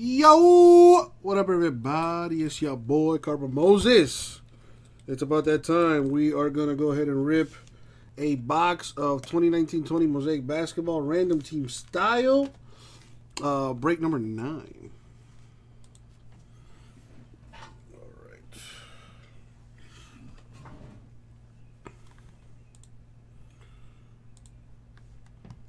Yo! What up, everybody? It's your boy, Carper Moses. It's about that time. We are going to go ahead and rip a box of 2019-20 Mosaic Basketball Random Team Style. Uh, break number nine. All right.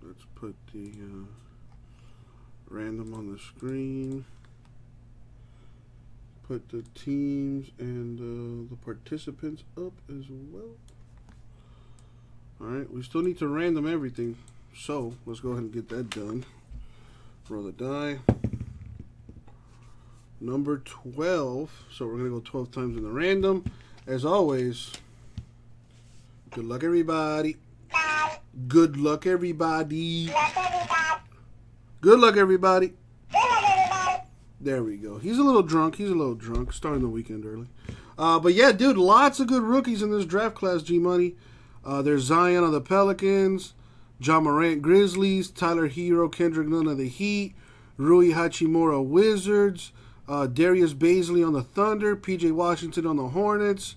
Let's put the uh, random on the screen. Put the teams and uh, the participants up as well. Alright, we still need to random everything. So, let's go ahead and get that done. Roll the die. Number 12. So, we're going to go 12 times in the random. As always, good luck, everybody. Good luck, everybody. Good luck, everybody. There we go. He's a little drunk. He's a little drunk. Starting the weekend early. Uh, but yeah, dude, lots of good rookies in this draft class, G Money. Uh, there's Zion on the Pelicans, Ja Morant Grizzlies, Tyler Herro, Kendrick Nunn of the Heat, Rui Hachimura Wizards, uh, Darius Bazley on the Thunder, PJ Washington on the Hornets,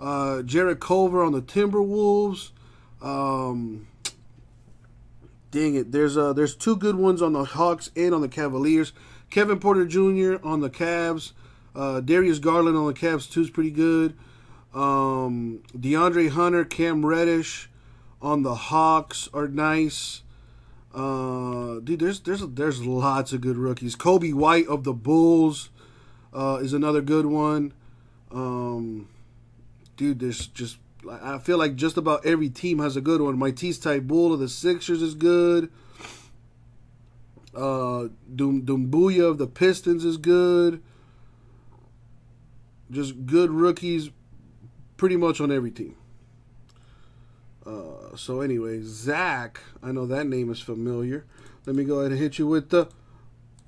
uh, Jarrett Culver on the Timberwolves. Um, dang it, there's uh, there's two good ones on the Hawks and on the Cavaliers. Kevin Porter Jr. on the Cavs, uh, Darius Garland on the Cavs too is pretty good. Um, DeAndre Hunter, Cam Reddish on the Hawks are nice. Uh, dude, there's there's there's lots of good rookies. Coby White of the Bulls uh, is another good one. Um, dude, there's just I feel like just about every team has a good one. Matisse Thybulle of the Sixers is good. Uh, Dum Doumbouya of the Pistons is good. Just good rookies, pretty much on every team. Uh, so anyway, Zach, I know that name is familiar. Let me go ahead and hit you with the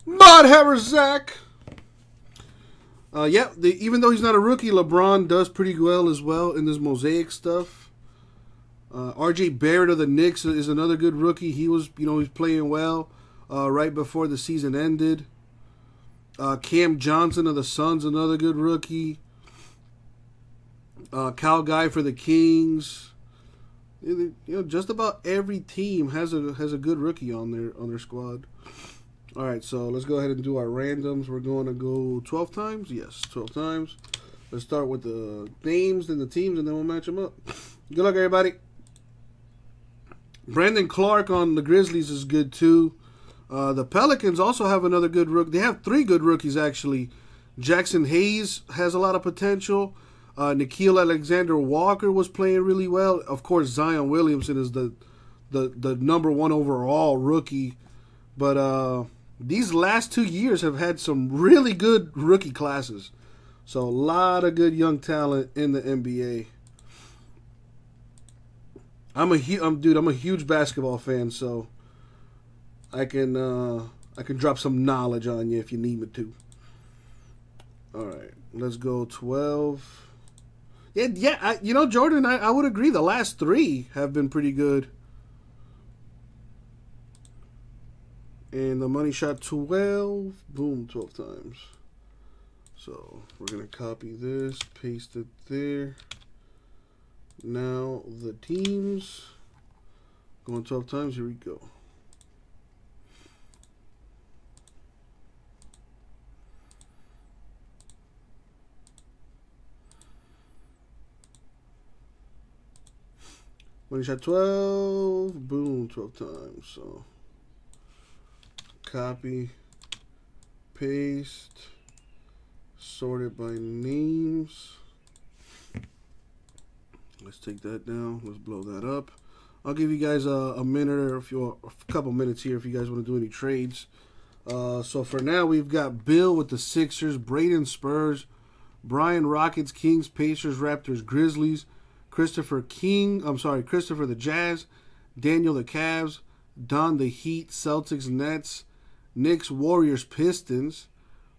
Mod Hammer Zach. Uh, yeah, the, even though he's not a rookie, LeBron does pretty well as well in this mosaic stuff. Uh, R.J. Barrett of the Knicks is another good rookie. He was, you know, he's playing well uh, right before the season ended. Uh, Cam Johnson of the Suns, another good rookie. Uh, Kyle Guy for the Kings. You know, just about every team has a has a good rookie on their on their squad. All right, so let's go ahead and do our randoms. We're going to go 12 times. Yes, 12 times. Let's start with the names and the teams, and then we'll match them up. Good luck, everybody. Brandon Clarke on the Grizzlies is good too. Uh, the Pelicans also have another good rook. They have three good rookies actually. Jaxson Hayes has a lot of potential. Uh, Nickeil Alexander Walker was playing really well. Of course, Zion Williamson is the the the number one overall rookie. But uh, these last two years have had some really good rookie classes. So a lot of good young talent in the NBA. I'm a hu- I'm dude. I'm a huge basketball fan, so I can uh, I can drop some knowledge on you if you need me to. All right, let's go twelve. Yeah, yeah. I, you know, Jordan, I, I would agree. The last three have been pretty good. And the money shot 12. Boom, 12 times. So we're going to copy this, paste it there. Now the teams. Going 12 times. Here we go. Money shot 12. Boom, 12 times. So copy, paste, sort it by names. Let's take that down. Let's blow that up. I'll give you guys a, a minute or a, few, a couple minutes here if you guys want to do any trades. Uh, so for now, we've got Bill with the Sixers, Braden Spurs, Brian Rockets, Kings, Pacers, Raptors, Grizzlies, Christopher King, I'm sorry, Christopher the Jazz, Daniel the Cavs, Don the Heat, Celtics, Nets, Knicks, Warriors, Pistons,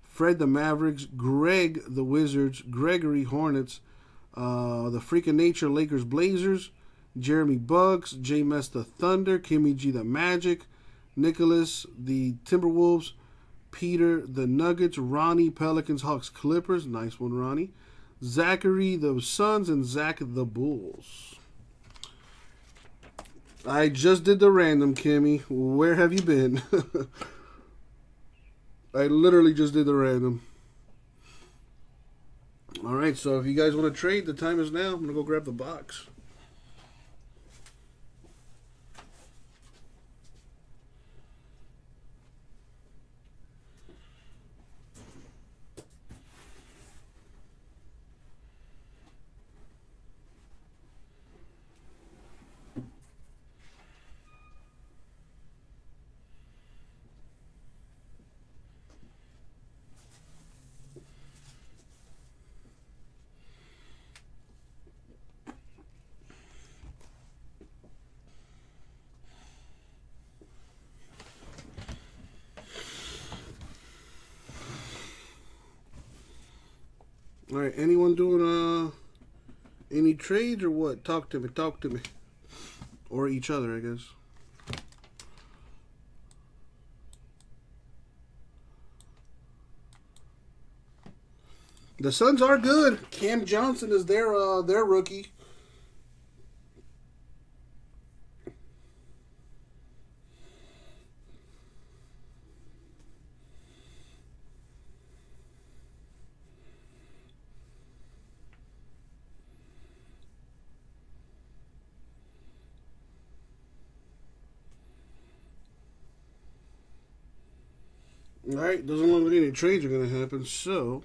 Fred the Mavericks, Greg the Wizards, Gregory Hornets, uh, the Freak of Nature Lakers, Blazers, Jeremy Bucks, J Mess the Thunder, Kimmy G the Magic, Nicholas the Timberwolves, Peter, the Nuggets. Ronnie, Pelicans, Hawks, Clippers. Nice one, Ronnie. Zachary, the Suns, and Zach, the Bulls. I just did the random, Kimmy. Where have you been? I literally just did the random. All right, so if you guys want to trade, the time is now. I'm going to go grab the box. All right, anyone doing uh any trades or what? Talk to me, talk to me. Or each other, I guess. The Suns are good. Cam Johnson is their uh their rookie. Right, doesn't look like any trades are going to happen, so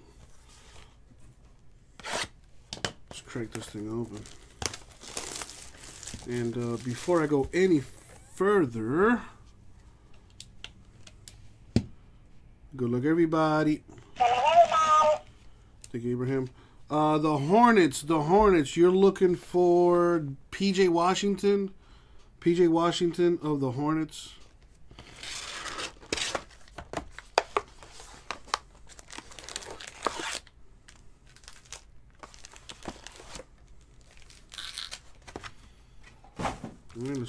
let's crank this thing open. And uh, before I go any further, good luck, everybody. Thank you, Abraham. Uh, the Hornets, the Hornets. You're looking for PJ Washington, PJ Washington of the Hornets.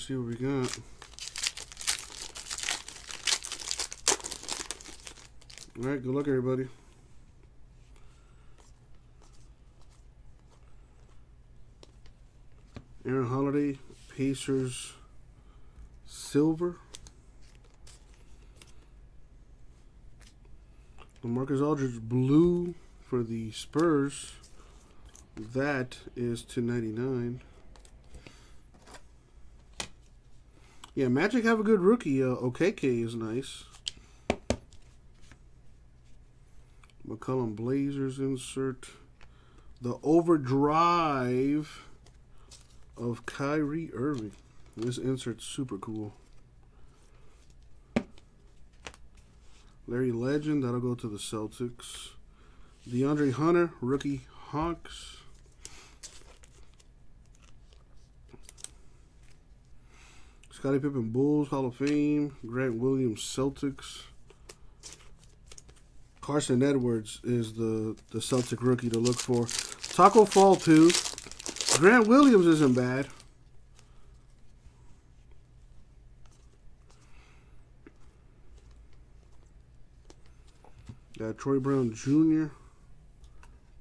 see what we got. All right, good luck, everybody. Aaron Holiday, Pacers, Silver. Marcus Aldridge, Blue for the Spurs. That is 299. Yeah, Magic have a good rookie. Uh, OKK is nice. McCollum Blazers insert. The overdrive of Kyrie Irving. This insert's super cool. Larry Legend, that'll go to the Celtics. DeAndre Hunter, rookie Hawks. Scottie Pippen Bulls Hall of Fame. Grant Williams Celtics. Carsen Edwards is the, the Celtic rookie to look for. Tacko Fall 2. Grant Williams isn't bad. Got Troy Brown Jr.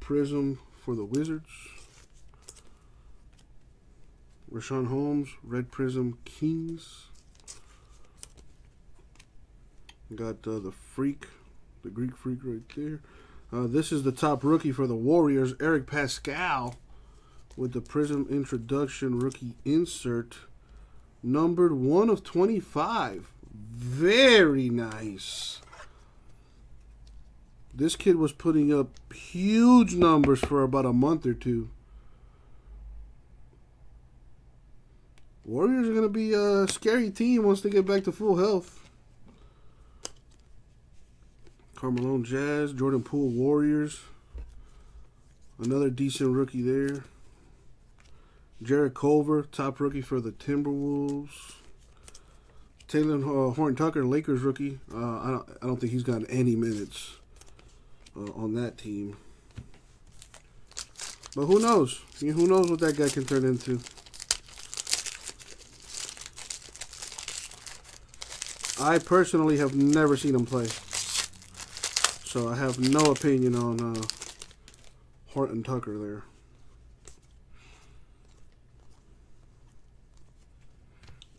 Prism for the Wizards. Richaun Holmes, Red Prism Kings. Got uh, the Freak, the Greek Freak right there. Uh, this is the top rookie for the Warriors, Eric Paschall, with the Prism Introduction Rookie Insert, numbered 1 of 25. Very nice. This kid was putting up huge numbers for about a month or two. Warriors are going to be a scary team once they get back to full health. Carmelo Jazz, Jordan Poole Warriors. Another decent rookie there. Jarrett Culver, top rookie for the Timberwolves. Taylor uh, Horton Tucker, Lakers rookie. Uh, I don't, I don't think he's gotten any minutes uh, on that team. But who knows? I mean, who knows what that guy can turn into? I personally have never seen him play. So I have no opinion on uh, Horton Tucker there.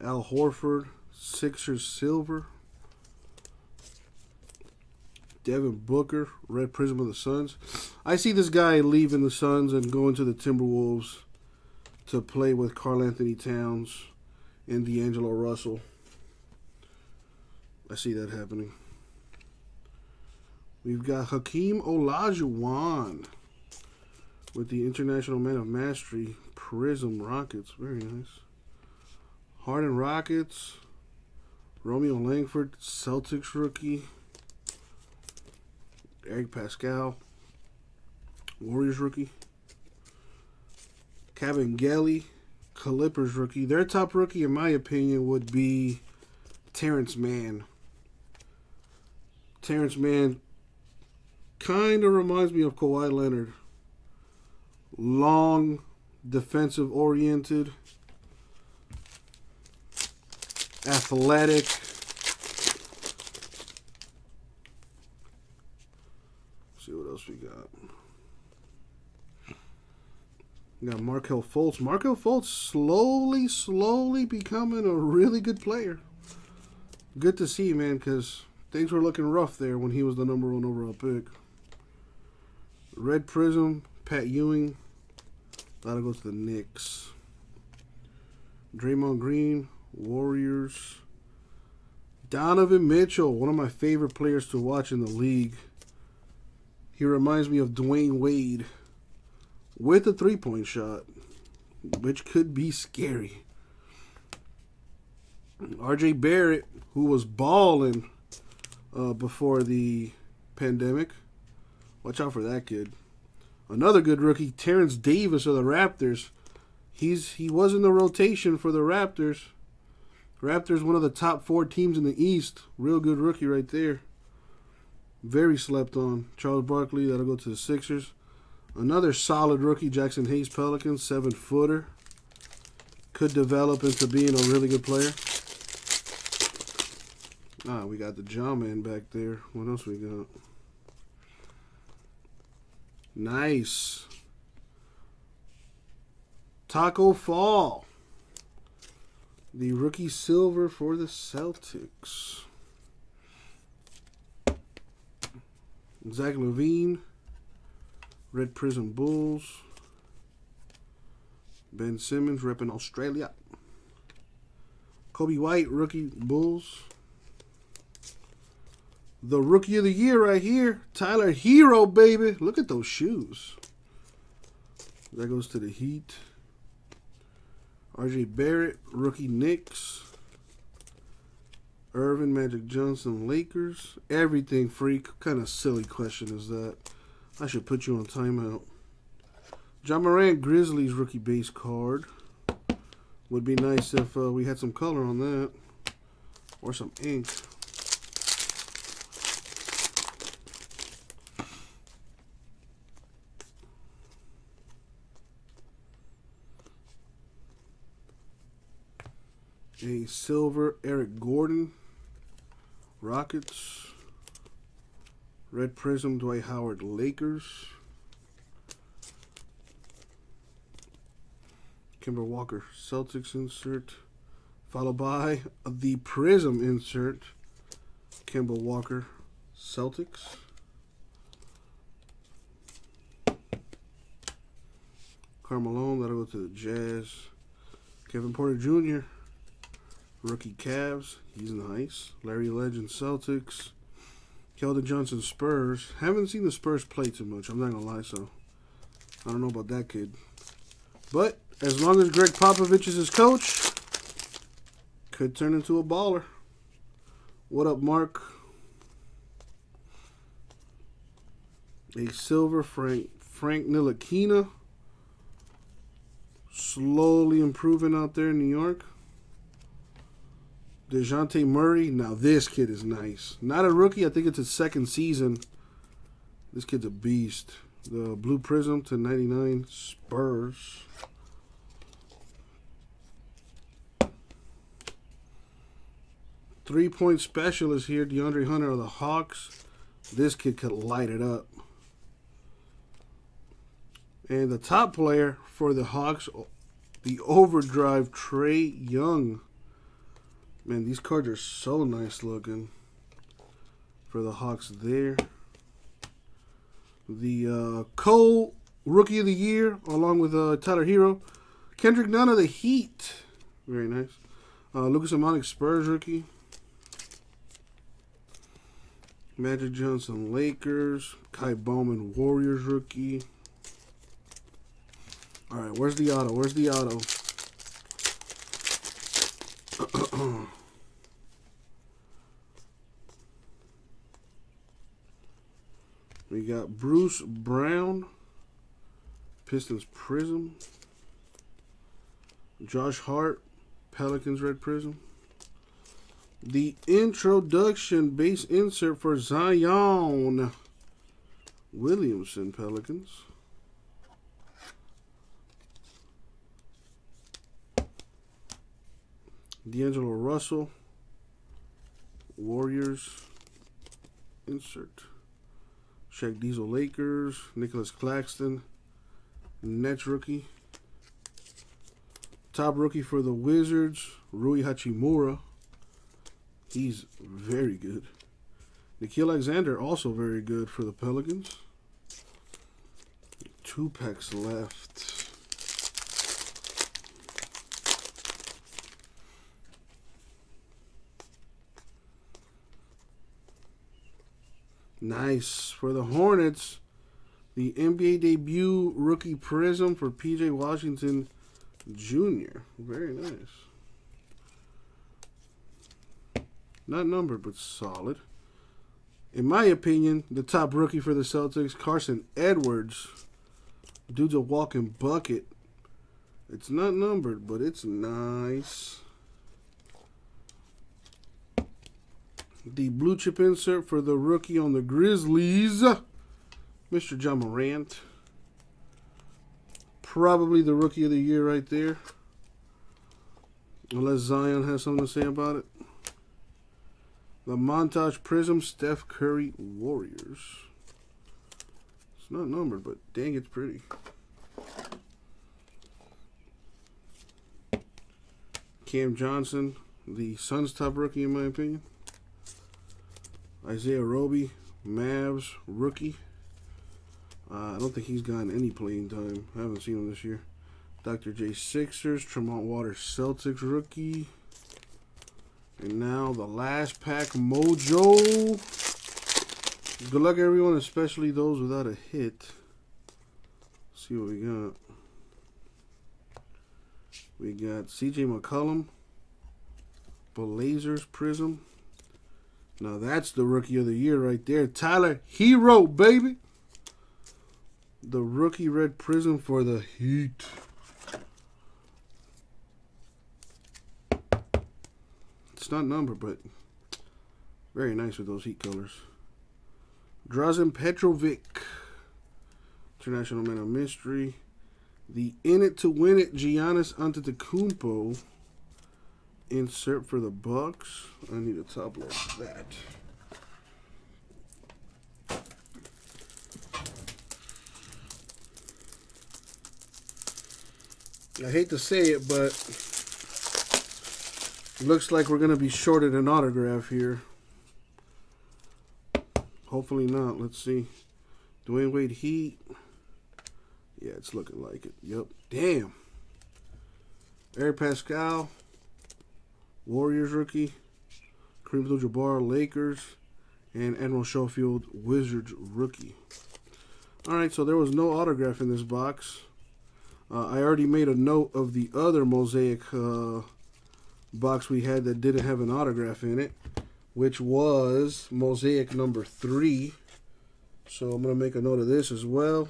Al Horford, Sixers silver. Devin Booker, Red Prism of the Suns. I see this guy leaving the Suns and going to the Timberwolves to play with Karl-Anthony Towns and D'Angelo Russell. I see that happening. We've got Hakeem Olajuwon with the International Man of Mystery Prism Rockets. Very nice. Harden Rockets. Romeo Langford, Celtics rookie. Eric Paschall, Warriors rookie. Kabengele, Clippers rookie. Their top rookie, in my opinion, would be Terance Mann. Terance Mann kind of reminds me of Kawhi Leonard. Long, defensive oriented, athletic. see what else we got. We got Markelle Fultz. Markelle Fultz slowly, slowly becoming a really good player. Good to see, man, because things were looking rough there when he was the number one overall pick. Red Prism, Pat Ewing. That'll go to the Knicks. Draymond Green, Warriors. Donovan Mitchell, one of my favorite players to watch in the league. He reminds me of Dwyane Wade with a three point shot, which could be scary. RJ Barrett, who was balling uh, before the pandemic. Watch out for that kid. Another good rookie, Terence Davis of the Raptors. He's he was in the rotation for the Raptors. Raptors, one of the top four teams in the East. Real good rookie right there. Very slept on. Charles Barkley, that'll go to the Sixers. Another solid rookie, Jaxson Hayes Pelicans, seven footer. Could develop into being a really good player. Ah, we got the John Man back there. What else we got? Nice. Tacko Fall. The rookie silver for the Celtics. Zach LaVine. Red Prism Bulls. Ben Simmons repping Australia. Coby White, rookie Bulls. The rookie of the year right here, Tyler Herro, baby. Look at those shoes. That goes to the Heat. RJ Barrett, rookie Knicks. Earvin Magic Johnson, Lakers. Everything freak. What kind of silly question is that? I should put you on timeout. Ja Morant, Grizzlies rookie base card. Would be nice if uh, we had some color on that. Or some ink. A silver Eric Gordon. Rockets. Red Prism Dwight Howard Lakers. Kemba Walker Celtics insert. Followed by the Prism insert. Kemba Walker Celtics. Carmelo, that'll go to the Jazz. Kevin Porter Jr. Rookie Cavs, he's nice. Larry Legend Celtics. Keldon Johnson Spurs. Haven't seen the Spurs play too much, I'm not gonna lie, so I don't know about that kid. But as long as Gregg Popovich is his coach, could turn into a baller. What up, Mark? A silver Frank Frank Ntilikina. Slowly improving out there in New York. DeJounte Murray. Now, this kid is nice. Not a rookie. I think it's his second season. This kid's a beast. The Blue Prism to 99 Spurs. Three-point specialist here, DeAndre Hunter of the Hawks. This kid could light it up. And the top player for the Hawks, the Overdrive Trae Young. Man, these cards are so nice looking for the Hawks there. The uh, Cole Rookie of the Year, along with uh, Tyler Herro. Kendrick Nunn of the Heat. Very nice. Uh, Luka Samanic Spurs rookie. Magic Johnson Lakers. Ky Bowman Warriors rookie. All right, where's the auto? Where's the auto? we got Bruce Brown, Pistons Prism, Josh Hart, Pelicans Red Prism. The introduction base insert for Zion Williamson Pelicans. D'Angelo Russell, Warriors, insert. Shaq Diesel Lakers, Nicolas Claxton, Nets rookie. Top rookie for the Wizards, Rui Hachimura. He's very good. Nickeil Alexander, also very good for the Pelicans. Two packs left. Nice. For the Hornets, the NBA debut rookie prism for PJ Washington Jr. Very nice. Not numbered, but solid. In my opinion, the top rookie for the Celtics, Carsen Edwards. Dude's a walking bucket. It's not numbered, but it's nice. The blue chip insert for the rookie on the Grizzlies, Mr. Ja Morant. Probably the rookie of the year right there. Unless Zion has something to say about it. The Montage Prism Steph Curry Warriors. It's not numbered, but dang, it's pretty. Cam Johnson, the Suns top rookie in my opinion. Isaiah Roby, Mavs rookie. Uh, I don't think he's gotten any playing time. I haven't seen him this year. Dr. J Sixers, Tremont Waters Celtics rookie. And now the last pack mojo. Good luck everyone, especially those without a hit. Let's see what we got. We got CJ McCollum. Blazers Prism. Now that's the rookie of the year right there. Tyler Herro, baby. The rookie red prism for the Heat. It's not numbered, but very nice with those Heat colors. Drazen Petrovic. International Man of Mystery. The In It to Win It Giannis Antetokounmpo insert for the Bucks. I need a top that. I hate to say it, but looks like we're going to be shorted an autograph here. Hopefully not. Let's see. Dwyane Wade Heat. Yeah, it's looking like it. Yep. Damn. Eric Paschall. Warriors rookie, Kareem Abdul-Jabbar Lakers, and Admiral Schofield Wizards rookie. All right, so there was no autograph in this box. Uh, I already made a note of the other mosaic uh, box we had that didn't have an autograph in it, which was mosaic number three. So I'm going to make a note of this as well.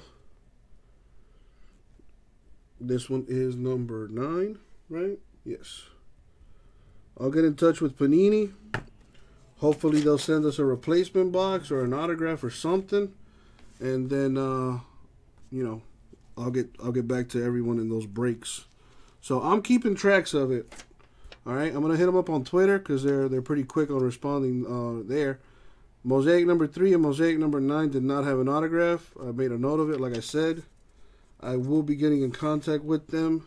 This one is number nine, right? Yes. I'll get in touch with Panini. Hopefully they'll send us a replacement box or an autograph or something, and then uh, you know I'll get I'll get back to everyone in those breaks. So I'm keeping tracks of it. All right, I'm gonna hit them up on Twitter because they're they're pretty quick on responding uh, there. Mosaic number three and Mosaic number nine did not have an autograph. I made a note of it, like I said. I will be getting in contact with them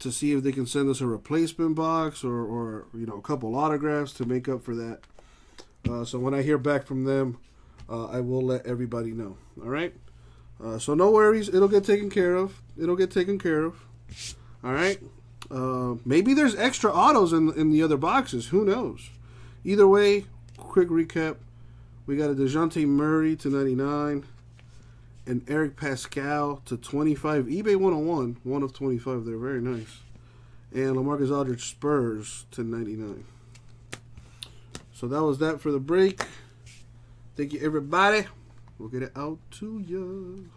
to see if they can send us a replacement box or, or you know, a couple autographs to make up for that. Uh, so when I hear back from them, uh, I will let everybody know. All right. Uh, so no worries, it'll get taken care of. It'll get taken care of. All right. Uh, maybe there's extra autos in in the other boxes. Who knows? Either way, quick recap: we got a Dejounte Murray to 99, and Eric Paschall to 25. eBay 101, one of 25. They're very nice. And Lamarcus Aldridge Spurs to 99. So that was that for the break. Thank you, everybody. We'll get it out to you.